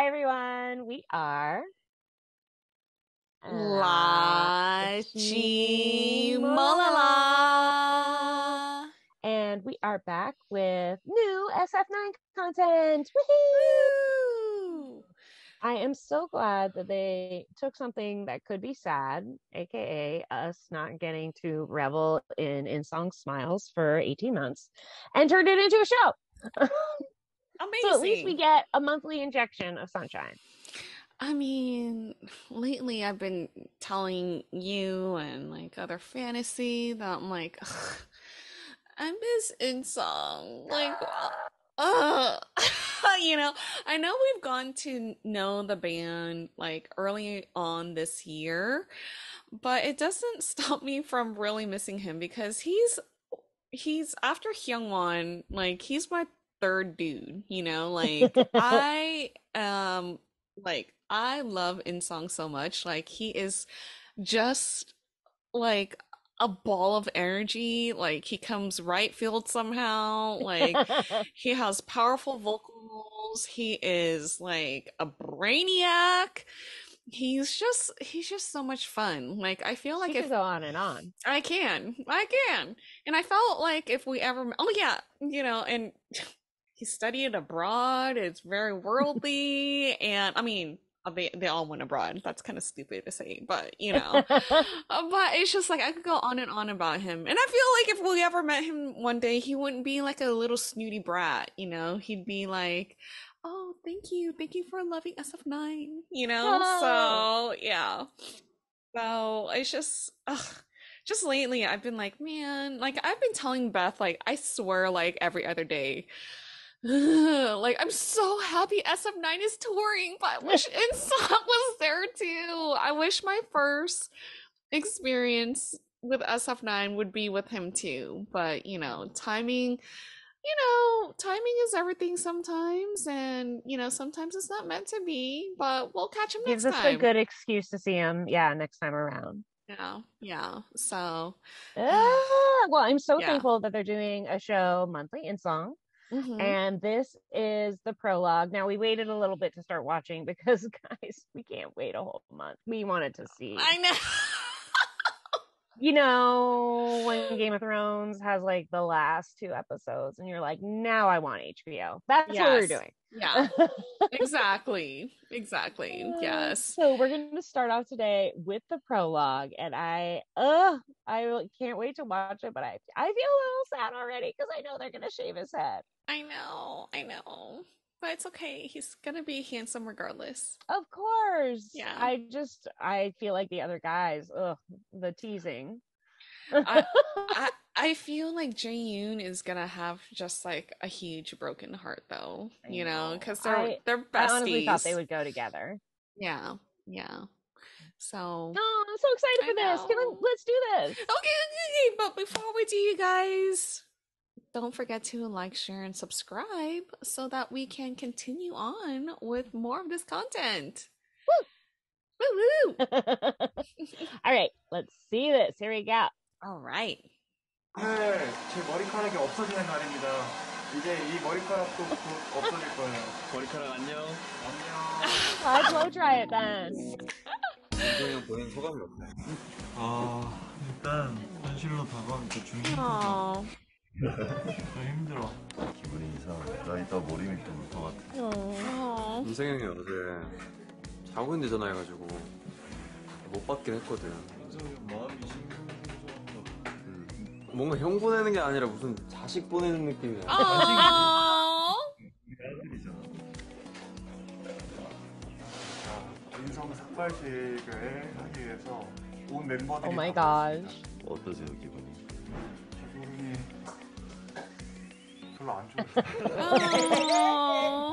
Hi, everyone. We are uh, La Chimolala. And we are back with new SF9 content. Woohoo! I am so glad that they took something that could be sad, aka us not getting to revel in Inseong smiles for 18 months, and turned it into a show. Amazing. So at least we get a monthly injection of sunshine. I mean, lately I've been telling you and like other fantasy that I'm like, ugh, I miss Inseong. Like, uh, you know, I know we've gone to know the band like early on this year, but it doesn't stop me from really missing him because he's he's after Hyungwon, like he's my third dude, you know, like I um like I love Inseong so much. Like he is just like a ball of energy. Like he comes right field somehow. Like he has powerful vocals. He is like a brainiac. He's just he's just so much fun. Like I feel like if could go on and on. I can, I can, and I felt like if we ever, oh yeah, you know, and he studied abroad. It's very worldly, and I mean, uh, they they all went abroad. That's kind of stupid to say, but you know, uh, but it's just like I could go on and on about him, and I feel like if we ever met him one day, he wouldn't be like a little snooty brat. You know, he'd be like. Oh, thank you. Thank you for loving SF9, you know? Oh. So, yeah. So, it's just ugh, just lately I've been like, man, like I've been telling Beth like I swear like every other day. Like I'm so happy SF9 is touring, but I wish Inseong was there too. I wish my first experience with SF9 would be with him too. But you know, timing, you know, timing is everything sometimes, and you know, sometimes it's not meant to be, but we'll catch him Gives next us time. a good excuse to see him. Yeah, next time around. Yeah, yeah. So, Ah, well, I'm so Yeah. thankful that they're doing a show monthly Inseong. Mhm. And this is the prologue. Now we waited a little bit to start watching because guys, we can't wait a whole month. We wanted to see. I know. You know, when Game of Thrones has like the last two episodes and you're like, now I want HBO. That's what we're doing. Yeah, exactly. Exactly. Yes. So we're going to start off today with the prologue, and I, uh, I can't wait to watch it. But I, I feel a little sad already because I know they're going to shave his head. I know. I know. But it's okay. He's gonna be handsome regardless. Of course. Yeah. I just, I feel like the other guys, ugh, the teasing. I, I I feel like Jae-yoon is gonna have just like a huge broken heart though. You know, because they're I- they're besties. I honestly thought they would go together. Yeah. Yeah. So Oh, I'm so excited for this. Can let's do this. Okay, okay, okay, but before we do, you guys, don't forget to like, share, and subscribe so that we can continue on with more of this content. Woo! Woo All right, let's see this. Here we go. All right. 오늘 제 머리카락이 없어지는 날입니다. 이제 이 머리카락도 곧 없어질 거예요. 머리카락 안녕. 안녕. Why blow dry it then? 민성이 형 보낸 소감이 어때? 아 일단 현실로 다가오니까 중심이 Oh. 좀 힘들어. 기분이 이상해. 나 이따 머리 밑에 물것 같아. Oh. 민성이 형이 어제 자고 있는데 전화해가지고 못 받긴 했거든. 마음이 음. 뭔가 형 보내는 게 아니라 무슨 자식 보내는 느낌이야. Oh. 아들이잖아. 자, 인성 삭발식을 하기 위해서 온 멤버들이 Oh my 다 gosh. 어떠세요? 기분이 별로 안 좋아요.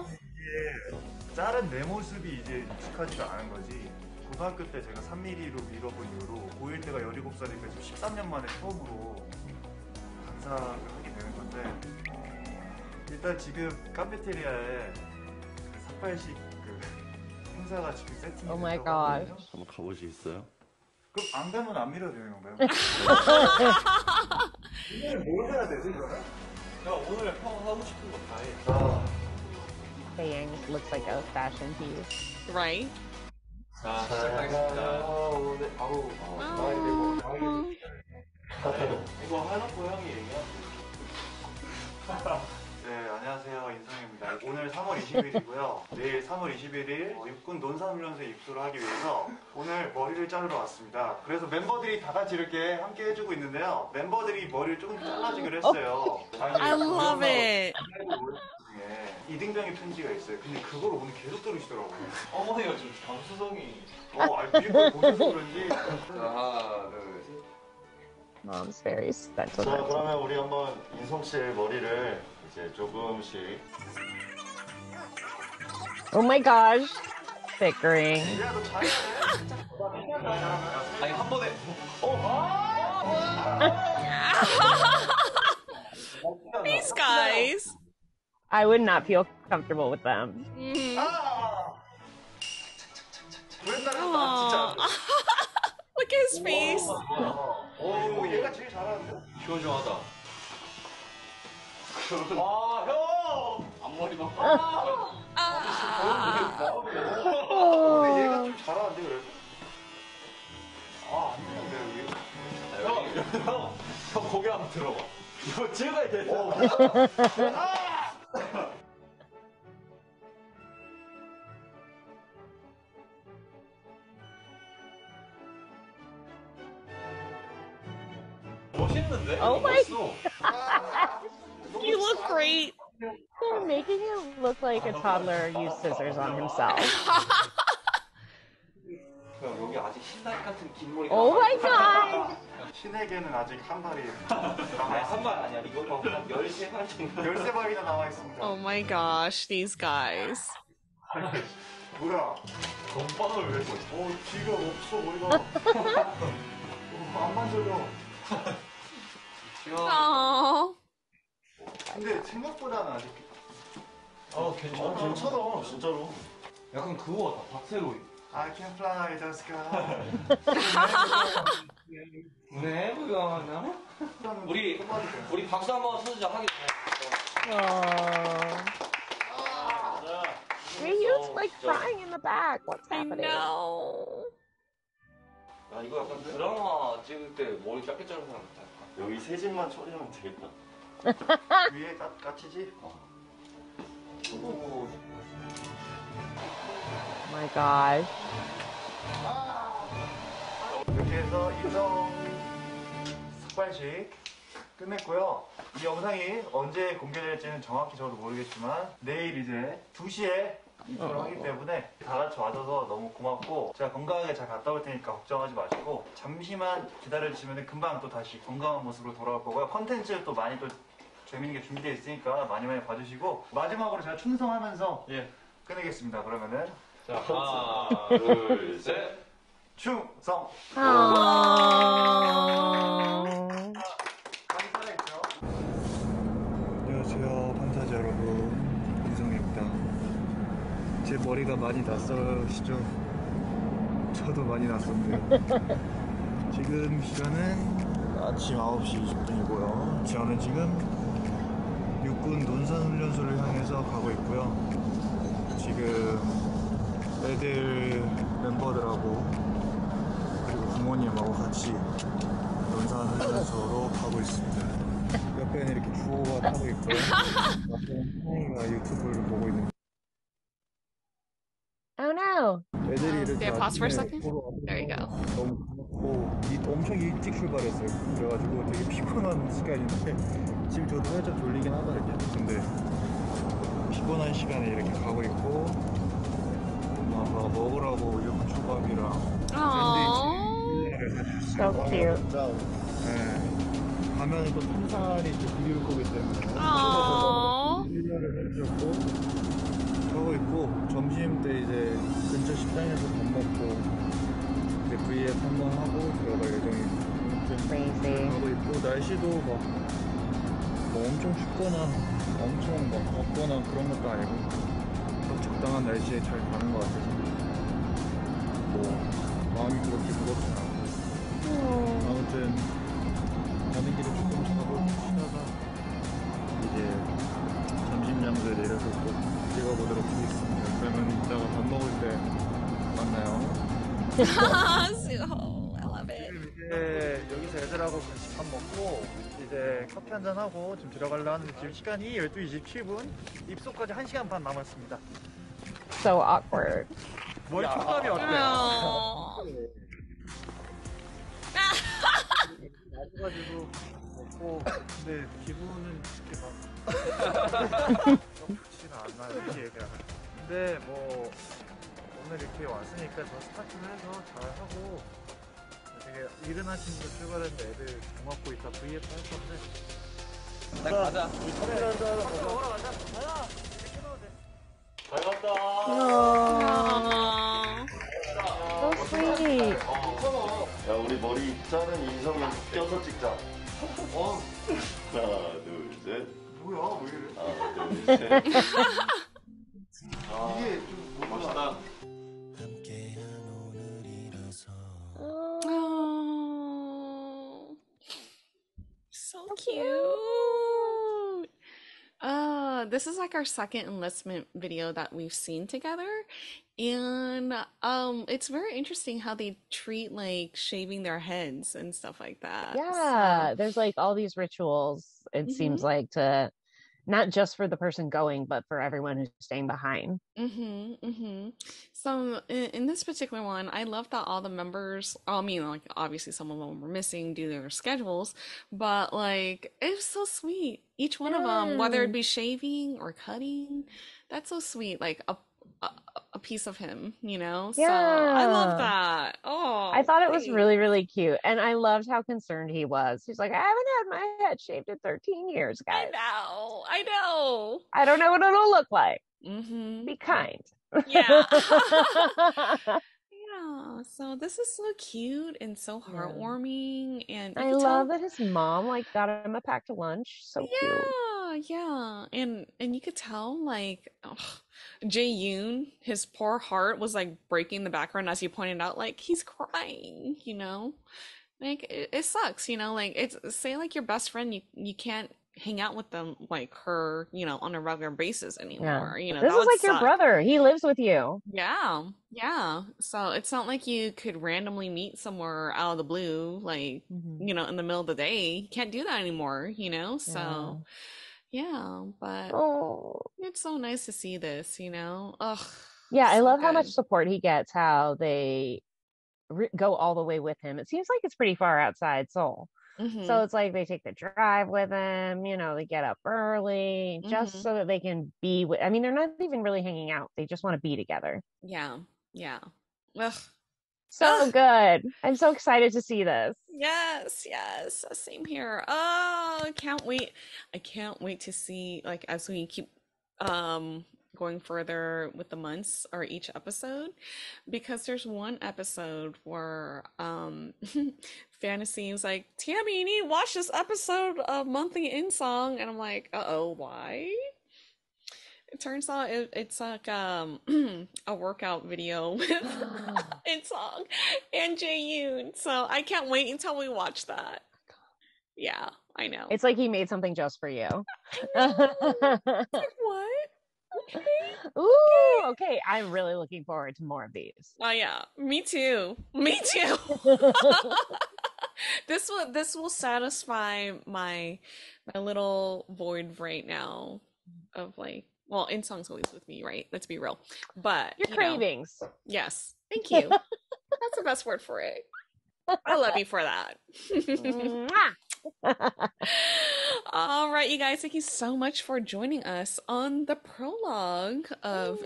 Oh. 이게 자른 내 모습이 이제 익숙하지가 않은 거지. 고등학교 때 제가 3mm로 밀어본 이후로 고1 때가 17살이니까 지금 13년 만에 처음으로 강사를 하게 되는 건데 어, 일단 지금 카페테리아에 그 삭발식 그 행사가 지금 세팅이 Oh my gosh. 한번 가보시겠어요? 그럼 안 가면 안 밀어도 되는 건가요? 뭘 해야 되지 그러면? 야 오늘 형 하고 싶은 거 다 해. 자, Taeyang looks like a fashion piece. Right? 자, 시작하겠습니다. 오늘 아우 Oh. 이거 해놓고 형이 얘기하 네, 안녕하세요. 오늘 3월 20일이고요. 내일 3월 21일 육군 논산훈련소에 입소를 하기 위해서 오늘 머리를 자르러 왔습니다. 그래서 멤버들이 다 같이 이렇게 함께 해주고 있는데요. 멤버들이 머리를 조금 잘라주기로 했어요. I love it. 중에 이등병의 편지가 있어요. 근데 그걸 오늘 계속 들으시더라고요. 어머니가 좀 감수성이 어, 아니, 뮤지컬 보셔서 그런지. 자 하나 둘 셋. Mom's very 자, sentimental. 그러면 우리 한번 인성 씨의 머리를 이제 조금씩 Oh my gosh. Bickering. These guys. I would not feel comfortable with them. Mm. Look at his face. 근데 얘가 좀 잘하는데, 그래도? 아, 안 되는데, 여기. 형, 형, 형 고개 한번 들어봐. 이거 찍어야 돼. 멋있는데? Oh my 멋있어. You look great. They're making him look like a toddler used scissors on himself. 형 여기 아직 신라인 같은 긴 머리가. Oh my god. 신에게는 아직 한 발이 아니 한발 아니야. 이거 뭐 한 13발 정도. 13발이나 나와 있습니다. Oh my gosh, these guys. 뭐야? 건빵을 왜 써? 어, 뒤가 없어, 머리가. 어, 안 만져요. Aww. 근데 생각보다는 아직. 어 괜찮아. 어, 괜찮아 진짜로 약간 그거 같다. 박세로이. I can fly the sky. 네, 그거 나. 우리 우리 박수 한번 쳐주자 하기 전에. Ryu's like crying in the back. What's I happening? know. 야 이거 약간 드라마 찍을 때 머리 짧게 자른 사람 같다. 여기 세 집만 처리하면 되겠다 위에 까, 까치지? 오. Oh my gosh. 이렇게 해서 인성 삭발식 끝냈고요. 이 영상이 언제 공개될지는 정확히 저도 모르겠지만 내일 이제 2시에 입소를 하기 때문에 다 같이 와줘서 너무 고맙고 제가 건강하게 잘 갔다 올 테니까 걱정하지 마시고 잠시만 기다려주시면 금방 또 다시 건강한 모습으로 돌아올 거고요. 컨텐츠 또 많이 또 재밌는 게 준비되어 있으니까 많이 많이 봐주시고 마지막으로 제가 충성하면서 예. 끝내겠습니다. 그러면은 자 하나 둘 셋. 충성! 살아있죠? 안녕하세요 판타지 여러분 인성입니다 제 머리가 많이 낯설시죠? 저도 많이 낯선데요 지금 시간은 아침 9시 20분이고요 저는 지금 육 군 논산훈련소를 향해서 가고 있고요 지금 애들 멤버들하고 그리고 부모님하고 같이 논산훈련소로 가고 있습니다. 옆에는 이렇게 주호가 타고 있고요. 형이가 유튜브를 보고 있는. Oh no. 애들이 이렇게 Yeah, pause for a second. There you go. 너무 이- 엄청 일찍 출발했어요. 그래가지고 되게 피곤한 시간인데 지금 저도 살짝 졸리긴 하거든요. 근데 피곤한 시간에 이렇게 가고 있고 막, 막 먹으라고 육초밥이랑 Aww. So cute. 네. 가면은 또 탄산이 좀 비울 거기 때문에 Aww. 훈련을 해줬고 하고 있고 점심 때 이제 근처 식당에서 밥 먹고 이제 V앱 한번 하고 들어갈 예정이고 Crazy. 하고 있고 날씨도 막뭐 엄청 춥거나 엄청 막 덥거나 그런 것도 아니고 딱 적당한 날씨에 잘 가는 것 같아서 뭐 마음이 그렇게 무겁진 않고 아무튼 가는 길에 조금 자고 쉬다가 이제 점심 장소에 내려서 또 찍어보도록 하겠습니다. 그러면 이따가 밥 먹을 때 만나요. Suho, I love it. 이제 여기서 애들하고 같이 밥 먹고 이제 커피 한잔 하고 좀 들어가려 하는데 지금 시간이 12시 27분 입소까지 1시간 반 남았습니다. So awkward. 머리 촉감이 어때요? Oh. 가지고 먹고 근데 기분은 이렇게 막 좋지는 않아요 이렇게 얘기하면 근데 뭐 오늘 이렇게 왔으니까 저 스타팅을 해서 잘 하고 되게 이른 아침부터 출발했는데 애들 고맙고 이따 V앱 할 건데 딱 가자. 우리 커피 한잔 먹으러 가자 가자 이렇게 잘 갔다. Aw. So sweet. 야, 우리 머리 자른 인성이 껴서 찍자. 어 하나, 둘, 셋. 뭐야 왜 이래 하나, 둘, 셋. 이게 좀 멋있다. So cute. Uh, this is like our second enlistment video that we've seen together. And um it's very interesting how they treat like shaving their heads and stuff like that. Yeah, there's like all these rituals, it seems like, to not just for the person going, but for everyone who's staying behind. Mm-hmm, mm-hmm. So in, in this particular one, I love that all the members, I mean, like obviously some of them were missing due to their schedules, but like it was so sweet. Each one of them, whether it be shaving or cutting, that's so sweet. Like a a, a piece of him, you know. So I love that. Oh, I thought it was thanks. really, really cute. And I loved how concerned he was. He's like, I haven't had my head shaved in 13 years, guys." I know. I know. I don't know what it'll look like. Mm-hmm. Be kind. Yeah. Yeah, so this is so cute and so Yeah. heartwarming, and I love tell, that his mom like got him a packed lunch. So cute. yeah, yeah, and and you could tell like ugh, Jae Yoon, his poor heart was like breaking the background as you pointed out, like he's crying, you know, like it, it sucks, you know, like it's say like your best friend, you you can't hang out with them like her, you know, on a regular basis anymore, you know, This is like your brother. He lives with you. Yeah, yeah. So it's not like you could randomly meet somewhere out of the blue, like, mm-hmm. you know, in the middle of the day. You can't do that anymore, you know? So, yeah, but Oh. it's so nice to see this, you know? Ugh, Yeah, I so love how much support he gets, how they re- go all the way with him. It seems like it's pretty far outside Seoul. Mhm. So it's like they take the drive with them, you know, they get up early just Mhm. so that they can be with, I mean, they're not even really hanging out. They just want to be together. Yeah, yeah. Ugh. So good. I'm so excited to see this. Yes, yes, same here. Oh, I can't wait. I can't wait to see like as we keep um going further with the months or each episode because there's one episode where um Fantasy was like, Tammy, you need to watch this episode of Monthly Inseong and I'm like, uh-oh, why? It turns out it, it's like um a workout video with Inseong and Jae Yoon. So I can't wait until we watch that. Yeah, I know. It's like he made something just for you. like what? Ooh, okay. I'm really looking forward to more of these. Oh yeah, me too. Me too. this will this will satisfy my my little void right now of like well, Inseong's always with me, right? Let's be real. But Your you know, cravings. yes, thank you. That's the best word for it. I love you for that. All right, you guys, thank you so much for joining us on the prologue of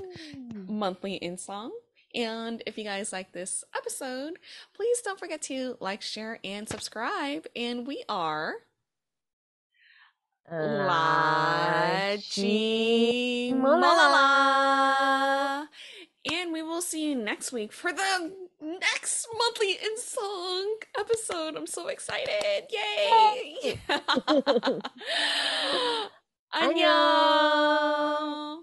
Monthly Inseong. And if you guys like this episode, please don't forget to like, share, and subscribe. And we are LaChiMoLaLa. And we will see you next week for the next monthly Inseong episode. I'm so excited. Yay! Annyeong.